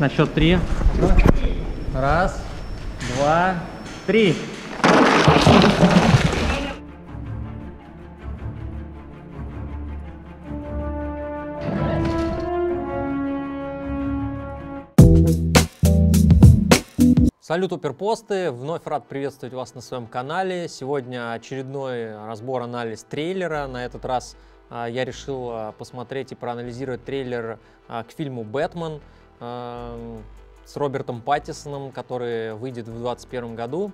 На счет три. Раз, два, три. Салют, Уперпосты! Вновь рад приветствовать вас на своем канале. Сегодня очередной разбор, анализ трейлера. На этот раз а, я решил а, посмотреть и проанализировать трейлер а, к фильму «Бэтмен» с Робертом Паттисоном, который выйдет в 2021 году.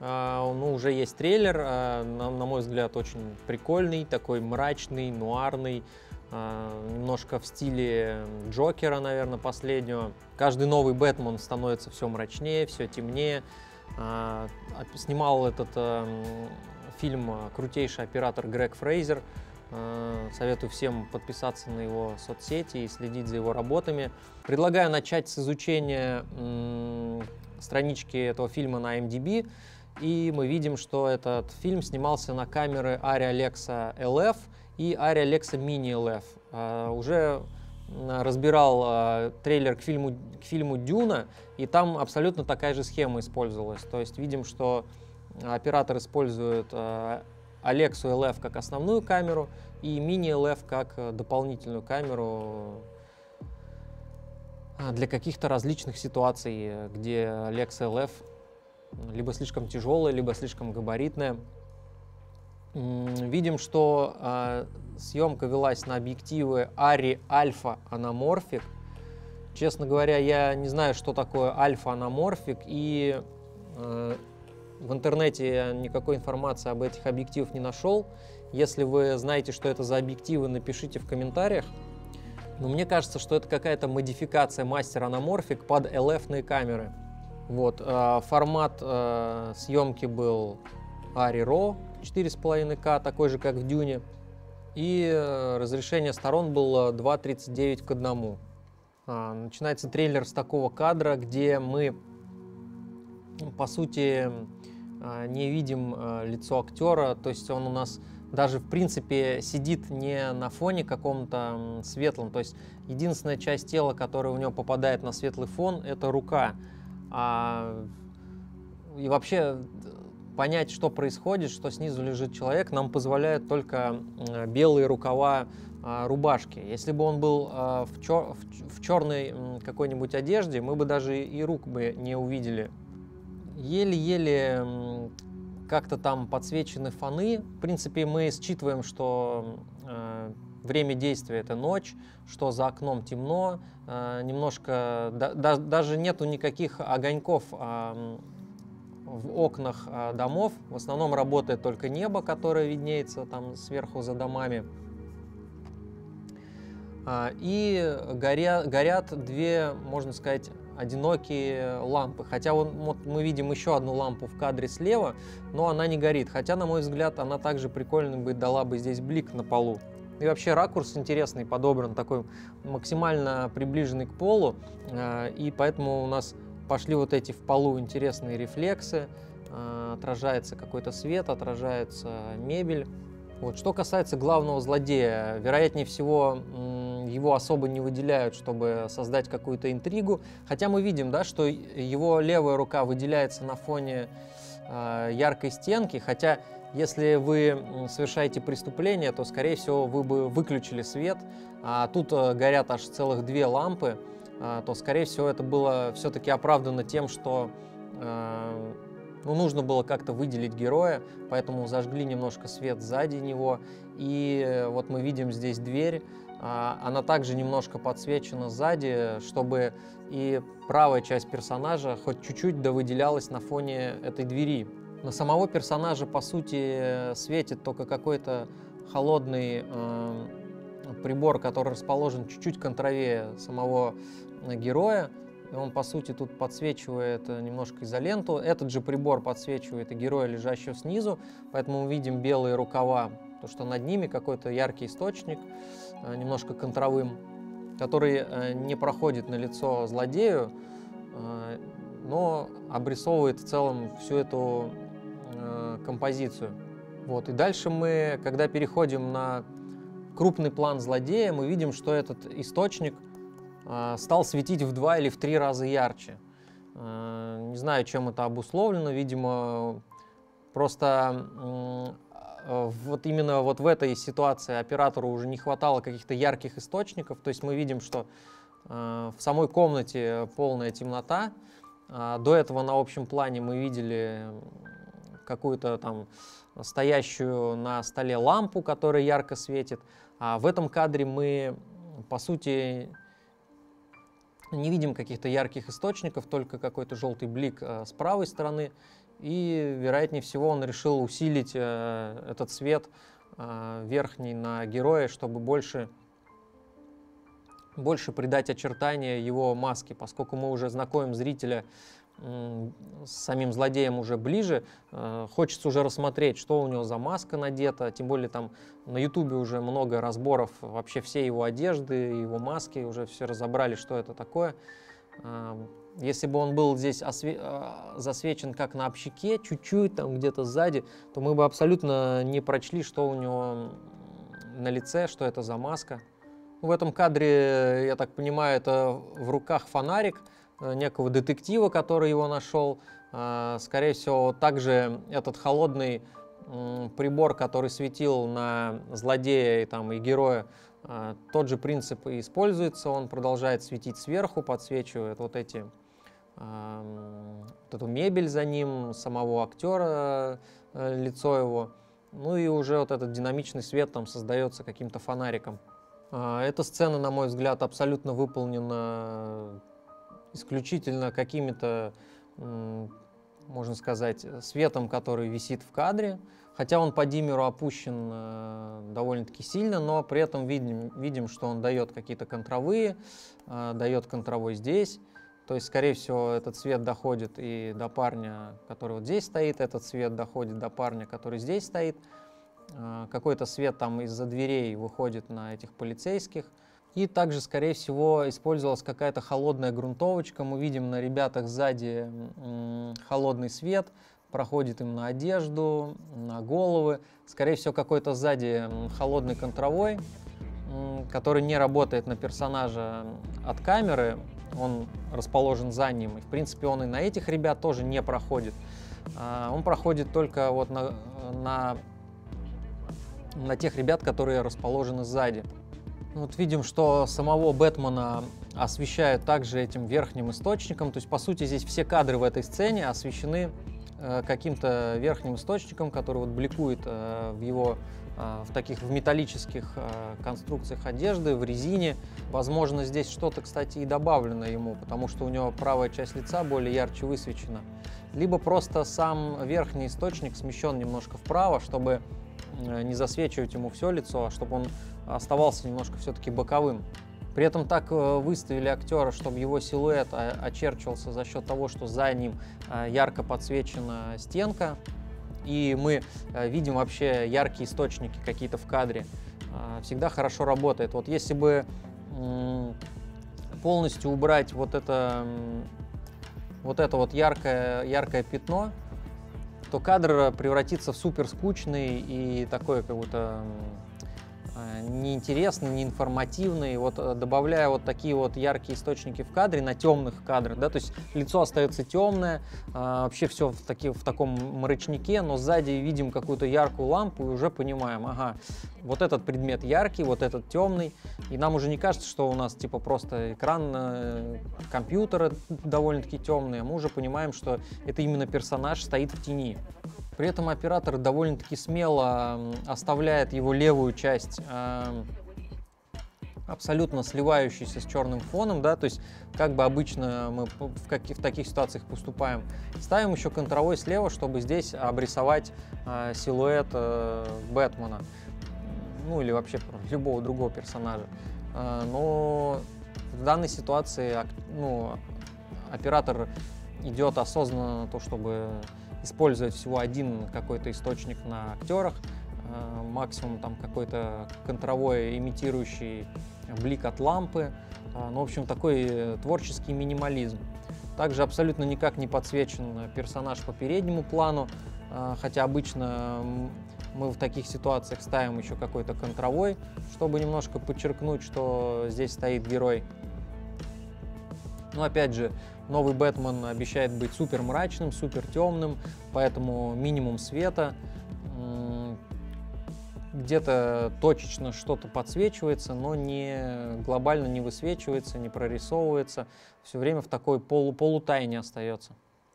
Ну, уже есть трейлер, на, на мой взгляд, очень прикольный, такой мрачный, нуарный, немножко в стиле Джокера, наверное, последнего. Каждый новый Бэтмен становится все мрачнее, все темнее. Снимал этот фильм крутейший оператор Грег Фрейзер. Э, советую всем подписаться на его соцсети и следить за его работами. Предлагаю начать с изучения странички этого фильма на MDB. И мы видим, что этот фильм снимался на камеры Ari Alexa LF и Ari Alexa Mini LF. Э, уже разбирал э, трейлер к фильму, к фильму «Дюна», и там абсолютно такая же схема использовалась. То есть видим, что оператор использует Alexa LF как основную камеру и Mini LF как э, дополнительную камеру э, для каких-то различных ситуаций, где Alexa LF либо слишком тяжелая, либо слишком габаритная. Видим, что э, съемка велась на объективы Ari Alpha Anamorphic. Честно говоря, я не знаю, что такое Alpha Anamorphic, и э, в интернете я никакой информации об этих объективах не нашел. Если вы знаете, что это за объективы, напишите в комментариях. Но мне кажется, что это какая-то модификация мастера анаморфик под LF камеры. Вот, э, формат э, съемки был ARRI RAW 4,5К, такой же, как в Дюне. И э, разрешение сторон было 2.39 к 1. А, начинается трейлер с такого кадра, где мы, по сути, а, не видим а, лицо актера, то есть он у нас даже в принципе сидит не на фоне каком-то светлом, то есть единственная часть тела, которая у него попадает на светлый фон, это рука. А, и вообще понять, что происходит, что снизу лежит человек, нам позволяют только белые рукава рубашки. Если бы он был в, чер в черной какой-нибудь одежде, мы бы даже и рук бы не увидели еле-еле как-то там подсвечены фоны. В принципе, мы считываем, что э, время действия это ночь, что за окном темно, э, немножко, да, да, даже нету никаких огоньков э, в окнах э, домов. В основном работает только небо, которое виднеется там сверху за домами. Э, и горя, горят две, можно сказать, одинокие лампы. Хотя вот, вот мы видим еще одну лампу в кадре слева, но она не горит. Хотя, на мой взгляд, она также прикольно бы дала бы здесь блик на полу. И вообще ракурс интересный, подобран, такой максимально приближенный к полу. Э, и поэтому у нас пошли вот эти в полу интересные рефлексы. Э, отражается какой-то свет, отражается мебель. Вот. Что касается главного злодея, вероятнее всего его особо не выделяют, чтобы создать какую-то интригу. Хотя мы видим, да, что его левая рука выделяется на фоне э, яркой стенки, хотя если вы совершаете преступление, то, скорее всего, вы бы выключили свет, а тут э, горят аж целых две лампы, э, то, скорее всего, это было все-таки оправдано тем, что э, ну, нужно было как-то выделить героя, поэтому зажгли немножко свет сзади него. И э, вот мы видим здесь дверь, а, она также немножко подсвечена сзади, чтобы и правая часть персонажа хоть чуть-чуть довыделялась на фоне этой двери. На самого персонажа, по сути, светит только какой-то холодный э, прибор, который расположен чуть-чуть контровее самого героя. Он, по сути, тут подсвечивает э, немножко изоленту. Этот же прибор подсвечивает и героя, лежащего снизу, поэтому мы видим белые рукава, то что над ними какой-то яркий источник, э, немножко контровым, который э, не проходит на лицо злодею, но обрисовывает в целом всю эту композицию. Вот. И дальше мы, когда переходим на крупный план злодея, мы видим, что этот источник – стал светить в два или в три раза ярче. Э, не знаю, чем это обусловлено, видимо, просто э, вот именно вот в этой ситуации оператору уже не хватало каких-то ярких источников, то есть мы видим, что в самой комнате полная темнота, а до этого на общем плане мы видели какую-то там стоящую на столе лампу, которая ярко светит, а в этом кадре мы, по сути, не видим каких-то ярких источников, только какой-то желтый блик э, с правой стороны. И, вероятнее всего, он решил усилить э, этот свет э, верхний на героя, чтобы больше, больше придать очертания его маске, поскольку мы уже знакомим зрителя с самим злодеем уже ближе, э, хочется уже рассмотреть, что у него за маска надета, тем более там на ютубе уже много разборов вообще всей его одежды, его маски, уже все разобрали, что это такое. Если бы он был здесь осве... Э, засвечен как на общаке, чуть-чуть там где-то сзади, то мы бы абсолютно не прочли, что у него на лице, что это за маска. В этом кадре, я так понимаю, это в руках фонарик, некого детектива, который его нашел. Э, скорее всего, также этот холодный прибор, который светил на злодея и, там, и героя, э, тот же принцип и используется. Он продолжает светить сверху, подсвечивает вот эти вот эту мебель за ним, самого актера, лицо его. Ну и уже вот этот динамичный свет там создается каким-то фонариком. Эта сцена, на мой взгляд, абсолютно выполнена исключительно какими-то, можно сказать, светом, который висит в кадре. Хотя он по диммеру опущен э, довольно-таки сильно, но при этом видим, видим, что он дает какие-то контровые, э, дает контровой здесь. То есть, скорее всего, этот свет доходит и до парня, который вот здесь стоит, этот свет доходит до парня, который здесь стоит. Э, какой-то свет там из-за дверей выходит на этих полицейских. И также, скорее всего, использовалась какая-то холодная грунтовочка. Мы видим на ребятах сзади холодный свет, проходит им на одежду, на головы. Скорее всего, какой-то сзади холодный контровой, который не работает на персонажа от камеры. Он расположен за ним. В принципе, он и на этих ребят тоже не проходит. А, он проходит только вот на, на, на тех ребят, которые расположены сзади. Вот видим, что самого Бэтмена освещают также этим верхним источником. То есть, по сути, здесь все кадры в этой сцене освещены э, каким-то верхним источником, который вот бликует э, в его э, в таких в металлических э, конструкциях одежды, в резине. Возможно, здесь что-то, кстати, и добавлено ему, потому что у него правая часть лица более ярче высвечена. Либо просто сам верхний источник смещен немножко вправо, чтобы э, не засвечивать ему все лицо, а чтобы он оставался немножко все-таки боковым. При этом так э, выставили актера, чтобы его силуэт а, очерчивался за счет того, что за ним э, ярко подсвечена стенка, и мы э, видим вообще яркие источники какие-то в кадре. Всегда хорошо работает. Вот если бы полностью убрать вот это вот это вот яркое, яркое пятно, то кадр превратится в супер скучный и такой как будто Э, неинтересный, неинформативный. Вот э, добавляя вот такие вот яркие источники в кадре, на темных кадрах, да, то есть лицо остается темное, а, вообще все в, таки, в таком мрачнике, но сзади видим какую-то яркую лампу и уже понимаем, ага, вот этот предмет яркий, вот этот темный, и нам уже не кажется, что у нас типа просто экран э, компьютера довольно-таки темный, а мы уже понимаем, что это именно персонаж стоит в тени. При этом оператор довольно-таки смело оставляет его левую часть абсолютно сливающейся с черным фоном, да, то есть как бы обычно мы в, каких, в таких ситуациях поступаем. Ставим еще контровой слева, чтобы здесь обрисовать э, силуэт э, Бэтмена, ну или вообще любого другого персонажа. Э, но в данной ситуации ну, оператор идет осознанно на то, чтобы использовать всего один какой-то источник на актерах, э, максимум там какой-то контровой имитирующий блик от лампы. Э, ну, в общем, такой творческий минимализм. Также абсолютно никак не подсвечен персонаж по переднему плану, э, хотя обычно мы в таких ситуациях ставим еще какой-то контровой, чтобы немножко подчеркнуть, что здесь стоит герой. Но опять же, новый Бэтмен обещает быть супер мрачным, супер темным, поэтому минимум света. Где-то точечно что-то подсвечивается, но не глобально не высвечивается, не прорисовывается. Все время в такой полу полутайне остается.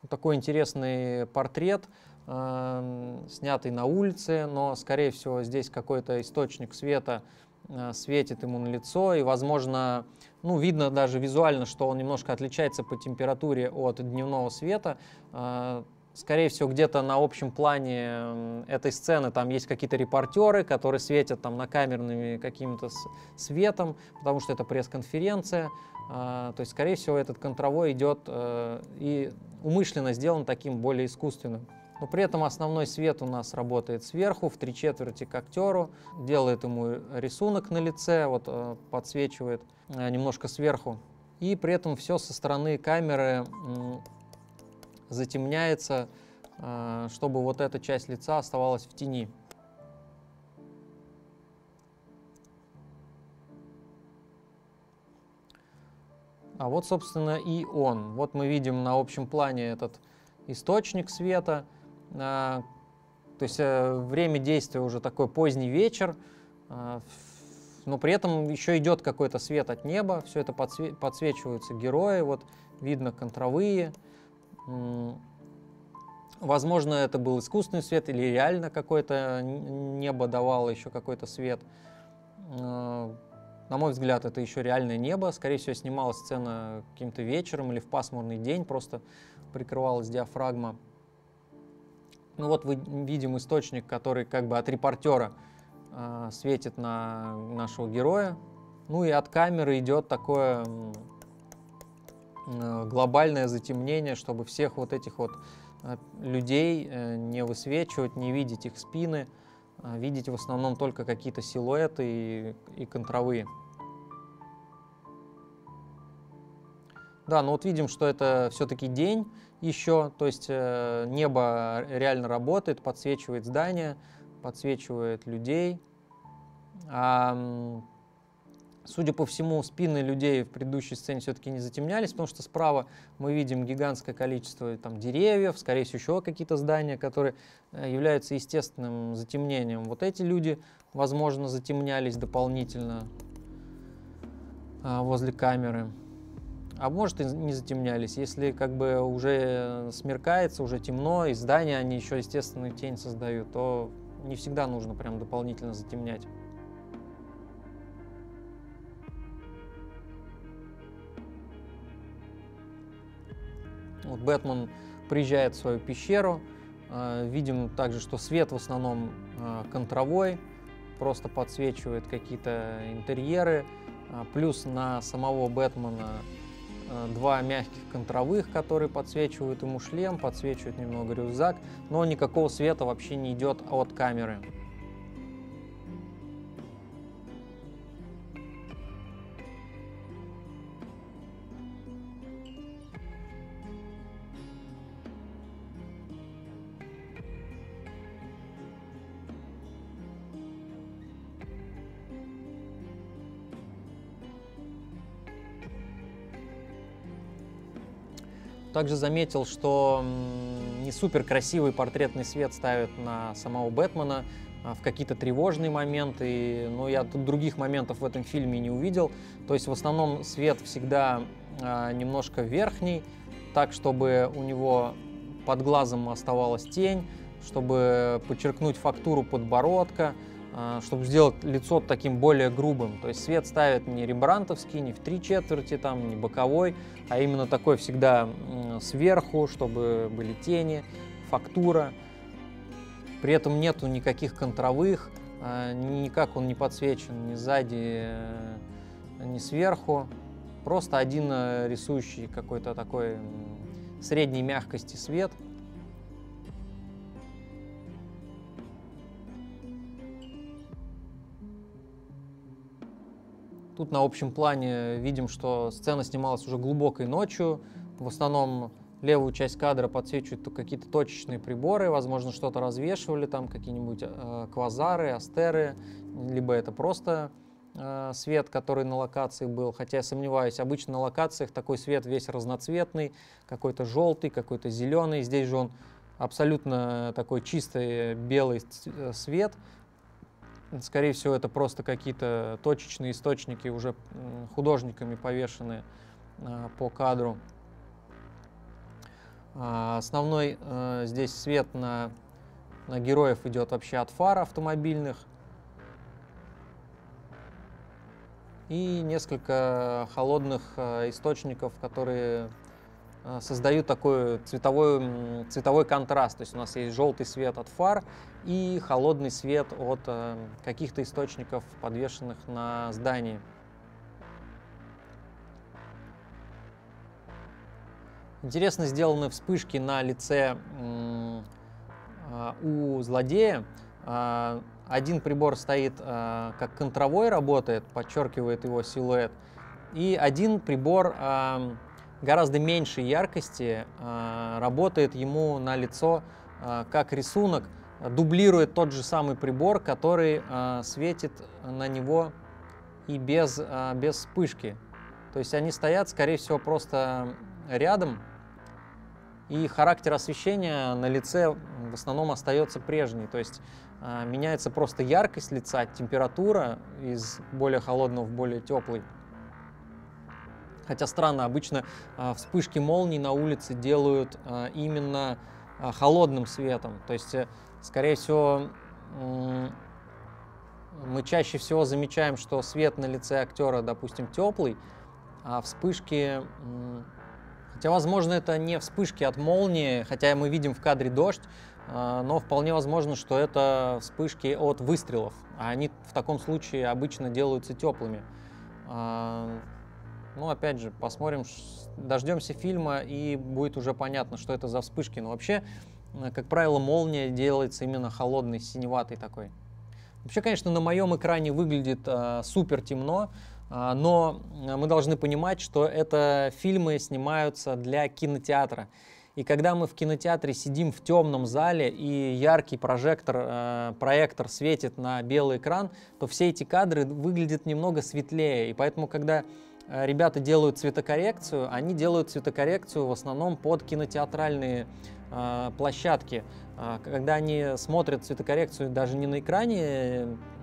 Такой интересный портрет, э, снятый на улице, но, скорее всего, здесь какой-то источник света светит ему на лицо, и, возможно, ну, видно даже визуально, что он немножко отличается по температуре от дневного света. Э, скорее всего, где-то на общем плане этой сцены там есть какие-то репортеры, которые светят там на камерными каким-то светом, потому что это пресс-конференция. А, то есть, скорее всего, этот контровой идет э, и умышленно сделан таким более искусственным. Но при этом основной свет у нас работает сверху, в три четверти к актеру, делает ему рисунок на лице, вот э, подсвечивает э, немножко сверху. И при этом все со стороны камеры затемняется, чтобы вот эта часть лица оставалась в тени. А вот, собственно, и он. Вот мы видим на общем плане этот источник света. А, то есть э, время действия уже такой поздний вечер, а, но при этом еще идет какой-то свет от неба, все это подсве подсвечиваются герои, вот видно контровые. Возможно, это был искусственный свет или реально какое-то небо давало еще какой-то свет. А, на мой взгляд, это еще реальное небо. Скорее всего, снималась сцена каким-то вечером или в пасмурный день, просто прикрывалась диафрагма. Ну вот мы видим источник, который как бы от репортера э, светит на нашего героя. Ну и от камеры идет такое э, глобальное затемнение, чтобы всех вот этих вот э, людей э, не высвечивать, не видеть их спины, а, видеть в основном только какие-то силуэты и, и контровые. Да, но вот видим, что это все-таки день еще, то есть э, небо реально работает, подсвечивает здания, подсвечивает людей. А, судя по всему, спины людей в предыдущей сцене все-таки не затемнялись, потому что справа мы видим гигантское количество там, деревьев, скорее всего, еще какие-то здания, которые э, являются естественным затемнением. Вот эти люди, возможно, затемнялись дополнительно а, возле камеры. А может и не затемнялись. Если как бы уже смеркается, уже темно, и здания они еще естественную тень создают, то не всегда нужно прям дополнительно затемнять. Вот Бэтмен приезжает в свою пещеру, э, видим также, что свет в основном э, контровой, просто подсвечивает какие-то интерьеры, э, плюс на самого Бэтмена Э, два мягких контровых, которые подсвечивают ему шлем, подсвечивают немного рюкзак, но никакого света вообще не идет от камеры. Также заметил, что не супер красивый портретный свет ставят на самого Бэтмена а, в какие-то тревожные моменты, но я тут других моментов в этом фильме не увидел. То есть в основном свет всегда а, немножко верхний, так, чтобы у него под глазом оставалась тень, чтобы подчеркнуть фактуру подбородка, чтобы сделать лицо таким более грубым. То есть свет ставят не рембрантовский, не в три четверти, там, не боковой, а именно такой всегда сверху, чтобы были тени, фактура. При этом нету никаких контровых, а, никак он не подсвечен ни сзади, э, ни сверху. Просто один э, рисующий какой-то такой средней мягкости свет – Тут на общем плане видим, что сцена снималась уже глубокой ночью. В основном левую часть кадра подсвечивают какие-то точечные приборы, возможно, что-то развешивали, там какие-нибудь э, квазары, астеры, либо это просто э, свет, который на локации был, хотя я сомневаюсь, обычно на локациях такой свет весь разноцветный, какой-то желтый, какой-то зеленый, здесь же он абсолютно такой чистый белый э, свет, скорее всего это просто какие-то точечные источники уже художниками повешенные э, по кадру. А, основной э, здесь свет на, на героев идет вообще от фар автомобильных. И несколько холодных э, источников, которые создают такой цветовой, цветовой контраст. То есть у нас есть желтый свет от фар и холодный свет от каких-то источников, подвешенных на здании. Интересно сделаны вспышки на лице а, у злодея. Один прибор стоит как контровой работает, подчеркивает его силуэт. И один прибор гораздо меньшей яркости работает ему на лицо как рисунок, дублирует тот же самый прибор, который светит на него и без, без вспышки. То есть они стоят, скорее всего, просто рядом, и характер освещения на лице в основном остается прежний. То есть меняется просто яркость лица, температура из более холодного в более теплый. Хотя странно, обычно э, вспышки молний на улице делают э, именно э, холодным светом. То есть, э, скорее всего, мы чаще всего замечаем, что свет на лице актера, допустим, теплый, а вспышки Хотя, возможно, это не вспышки от молнии, хотя мы видим в кадре дождь, а, но вполне возможно, что это вспышки от выстрелов. А они в таком случае обычно делаются теплыми. Ну, опять же, посмотрим, дождемся фильма, и будет уже понятно, что это за вспышки. Но вообще, как правило, молния делается именно холодной, синеватой такой. Вообще, конечно, на моем экране выглядит э, супер темно, а, но мы должны понимать, что это фильмы снимаются для кинотеатра. И когда мы в кинотеатре сидим в темном зале и яркий прожектор, э, проектор светит на белый экран, то все эти кадры выглядят немного светлее. И поэтому, когда э, ребята делают цветокоррекцию, они делают цветокоррекцию в основном под кинотеатральные э, площадки. Э, когда они смотрят цветокоррекцию даже не на экране Э, э,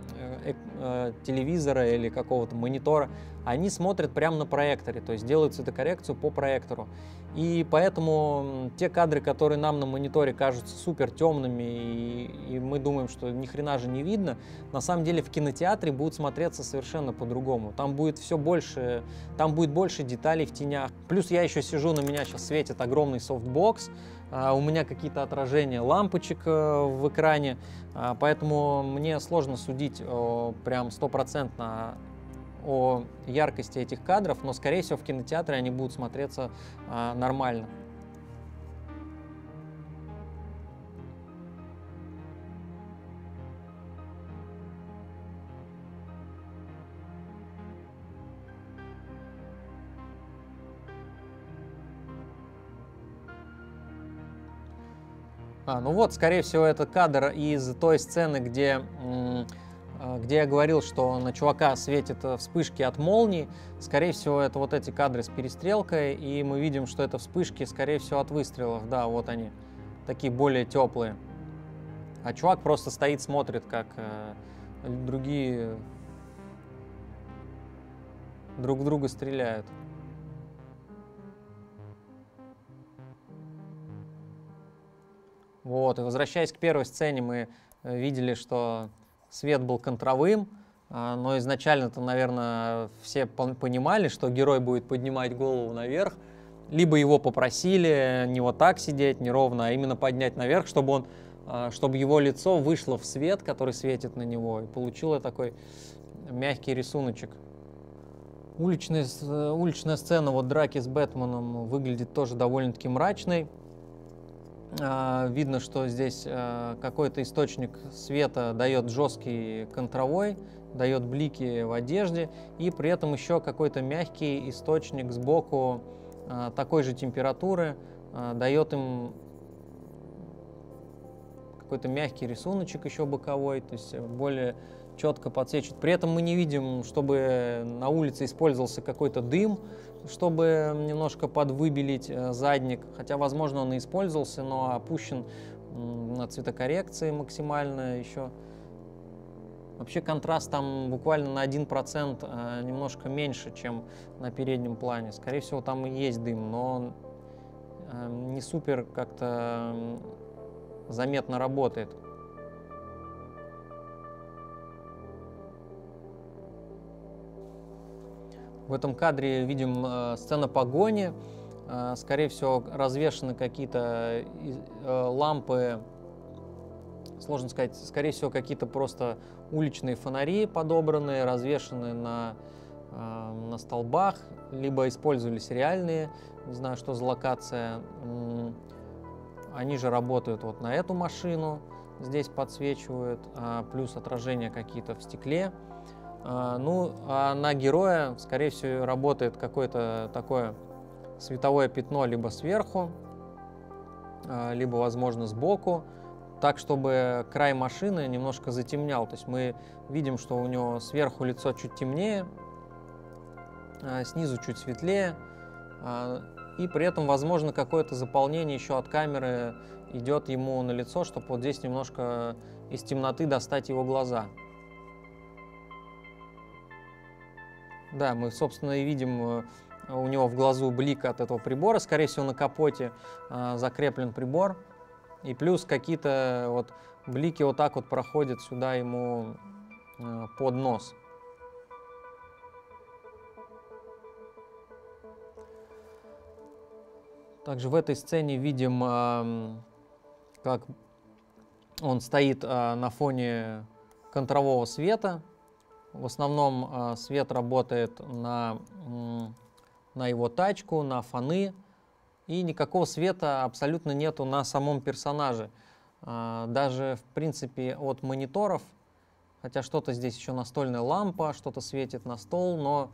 телевизора или какого-то монитора, они смотрят прямо на проекторе, то есть делают цветокоррекцию по проектору. И поэтому те кадры, которые нам на мониторе кажутся супер темными, и, и мы думаем, что ни хрена же не видно, на самом деле в кинотеатре будут смотреться совершенно по-другому. Там будет все больше, там будет больше деталей в тенях. Плюс я еще сижу, на меня сейчас светит огромный софтбокс, у меня какие-то отражения лампочек э, в экране, а, поэтому мне сложно судить прям стопроцентно о яркости этих кадров, но, скорее всего, в кинотеатре они будут смотреться а, нормально. А, ну вот, скорее всего, это кадр из той сцены, где, а, где я говорил, что на чувака светит э, вспышки от молний. Скорее всего, это вот эти кадры с перестрелкой, и мы видим, что это вспышки, скорее всего, от выстрелов. Да, вот они, такие более теплые. А чувак просто стоит, смотрит, как э, другие друг друга стреляют. Вот, и возвращаясь к первой сцене, мы э, видели, что свет был контровым, а, но изначально-то, наверное, все понимали, что герой будет поднимать голову наверх, либо его попросили не вот так сидеть неровно, а именно поднять наверх, чтобы он, а, чтобы его лицо вышло в свет, который светит на него, и получило такой мягкий рисуночек. Уличная, э, уличная сцена вот драки с Бэтменом выглядит тоже довольно-таки мрачной. А, видно, что здесь а, какой-то источник света дает жесткий контровой, дает блики в одежде, и при этом еще какой-то мягкий источник сбоку а, такой же температуры дает им какой-то мягкий рисуночек еще боковой, то есть более четко подсвечивает. При этом мы не видим, чтобы на улице использовался какой-то дым, чтобы немножко подвыбелить э, задник. Хотя, возможно, он и использовался, но опущен на цветокоррекции максимально еще. Вообще контраст там буквально на 1% э, немножко меньше, чем на переднем плане. Скорее всего, там и есть дым, но э, не супер как-то заметно работает. В этом кадре видим э, сцена погони. Э, скорее всего, развешаны какие-то э, лампы, сложно сказать, скорее всего, какие-то просто уличные фонари подобранные, развешаны на, э, на столбах, либо использовались реальные, не знаю, что за локация. Они же работают вот на эту машину, здесь подсвечивают, а, плюс отражения какие-то в стекле. А, ну, а на героя, скорее всего, работает какое-то такое световое пятно либо сверху, а, либо, возможно, сбоку, так, чтобы край машины немножко затемнял. То есть мы видим, что у него сверху лицо чуть темнее, а, снизу чуть светлее, и при этом, возможно, какое-то заполнение еще от камеры идет ему на лицо, чтобы вот здесь немножко из темноты достать его глаза. Да, мы, собственно, и видим э, у него в глазу блик от этого прибора. Скорее всего, на капоте э, закреплен прибор. И плюс какие-то вот блики вот так вот проходят сюда ему э, под нос. Также в этой сцене видим, э, как он стоит э, на фоне контрового света, в основном э, свет работает на, на его тачку, на фоны, и никакого света абсолютно нету на самом персонаже. Э, даже, в принципе, от мониторов, хотя что-то здесь еще настольная лампа, что-то светит на стол, но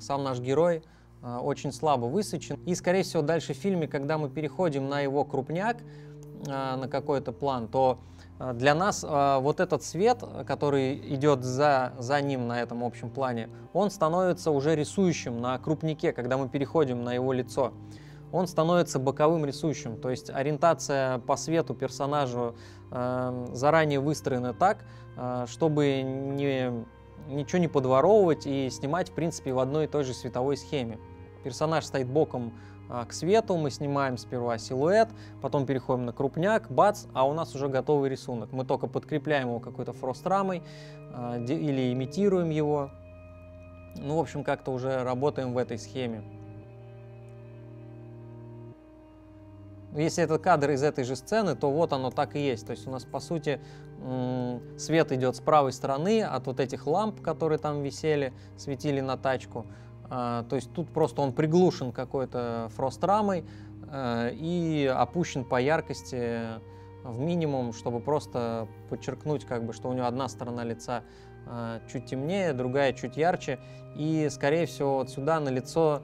сам наш герой э, очень слабо высвечен. И, скорее всего, дальше в фильме, когда мы переходим на его крупняк, на какой-то план, то для нас а, вот этот свет, который идет за, за ним на этом общем плане, он становится уже рисующим на крупнике, когда мы переходим на его лицо. Он становится боковым рисующим, то есть ориентация по свету персонажу э, заранее выстроена так, чтобы не, ничего не подворовывать и снимать, в принципе, в одной и той же световой схеме. Персонаж стоит боком а, к свету, мы снимаем сперва силуэт, потом переходим на крупняк, бац, а у нас уже готовый рисунок. Мы только подкрепляем его какой-то фрострамой а, или имитируем его. Ну, в общем, как-то уже работаем в этой схеме. Если это кадр из этой же сцены, то вот оно так и есть. То есть у нас, по сути, свет идет с правой стороны от вот этих ламп, которые там висели, светили на тачку. А, то есть тут просто он приглушен какой-то фрост-рамой э, и опущен по яркости в минимум, чтобы просто подчеркнуть, как бы, что у него одна сторона лица э, чуть темнее, другая чуть ярче. И, скорее всего, вот сюда на лицо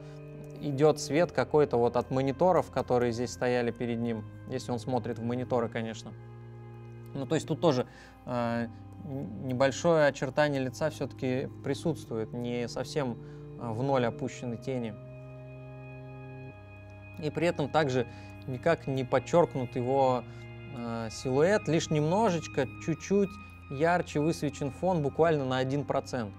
идет свет какой-то вот от мониторов, которые здесь стояли перед ним, если он смотрит в мониторы, конечно. Ну, то есть тут тоже э, небольшое очертание лица все-таки присутствует, не совсем в ноль опущены тени. И при этом также никак не подчеркнут его э, силуэт, лишь немножечко, чуть-чуть ярче высвечен фон, буквально на 1%.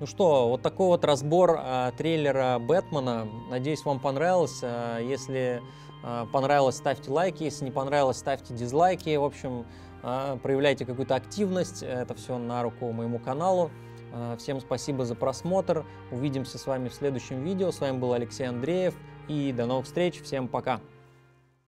Ну что, вот такой вот разбор э, трейлера Бэтмена. Надеюсь, вам понравилось. Э, если э, понравилось, ставьте лайки. Если не понравилось, ставьте дизлайки. В общем, э, проявляйте какую-то активность. Это все на руку моему каналу. А, всем спасибо за просмотр. Увидимся с вами в следующем видео. С вами был Алексей Андреев. И до новых встреч. Всем пока.